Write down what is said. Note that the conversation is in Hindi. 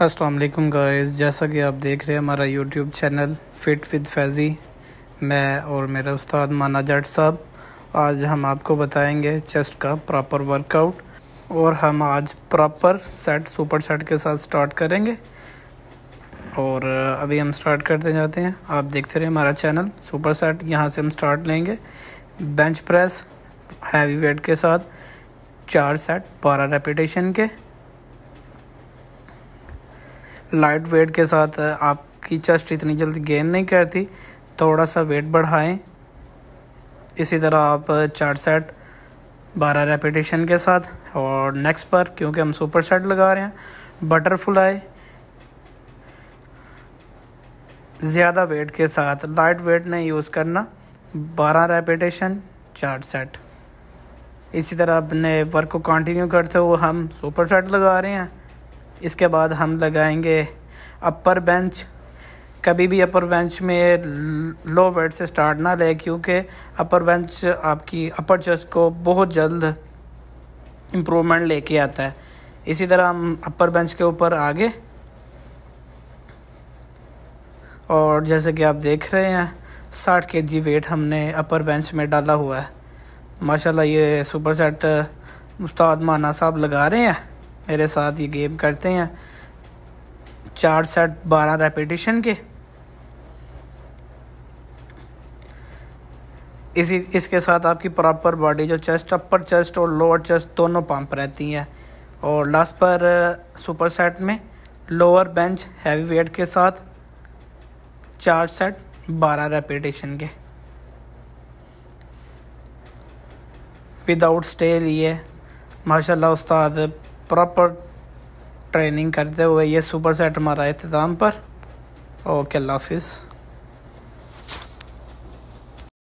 वालेकुम गाइस जैसा कि आप देख रहे हैं हमारा YouTube channel fit with Faizi मैं और मेरा उस्ताद माना जट साहब, आज हम आपको बताएँगे चेस्ट का प्रॉपर वर्कआउट और हम आज प्रॉपर सेट सुपर सेट के साथ स्टार्ट करेंगे। और अभी हम स्टार्ट करते जाते हैं। आप देखते रहे हमारा चैनल सुपर सेट यहाँ से हम स्टार्ट लेंगे। बेंच प्रेस हैवी वेट के साथ, चार सेट बारह रेपिटेशन के। लाइट वेट के साथ आपकी चेस्ट इतनी जल्दी गेन नहीं करती, थोड़ा सा वेट बढ़ाएँ। इसी तरह आप चार सेट बारह रेपिटेशन के साथ और नेक्स्ट पर, क्योंकि हम सुपर सेट लगा रहे हैं बटरफ्लाई ज़्यादा वेट के साथ लाइट वेट नहीं यूज़ करना, बारह रेपिटेशन चार सेट। इसी तरह अपने वर्क को कंटिन्यू करते हुए हम सुपर सेट लगा रहे हैं। इसके बाद हम लगाएँगे अपर बेंच कभी भी अपर बेंच में लो वेट से स्टार्ट ना ले, क्योंकि अपर बेंच आपकी अपर चेस्ट को बहुत जल्द इम्प्रूवमेंट लेके आता है। इसी तरह हम अपर बेंच के ऊपर आगे, और जैसे कि आप देख रहे हैं, साठ के जी वेट हमने अपर बेंच में डाला हुआ है। माशाल्लाह ये सुपर सेट उस्ताद माना साहब लगा रहे हैं। मेरे साथ ये गेम करते हैं। चार सेट बारह रेपिटेशन के। इसी, इसके साथ आपकी प्रॉपर बॉडी जो चेस्ट अपर चेस्ट और लोअर चेस्ट दोनों पंप रहती हैं। और लास्ट पर सुपर सेट में लोअर बेंच हैवी वेट के साथ चार सेट बारह रेपिटेशन के। विदाउट स्टे लिए, माशाल्लाह उस्ताद प्रॉपर ट्रेनिंग करते हुए ये सुपर सेट हमारा इतम पर। ओके अल्लाह हाफिज़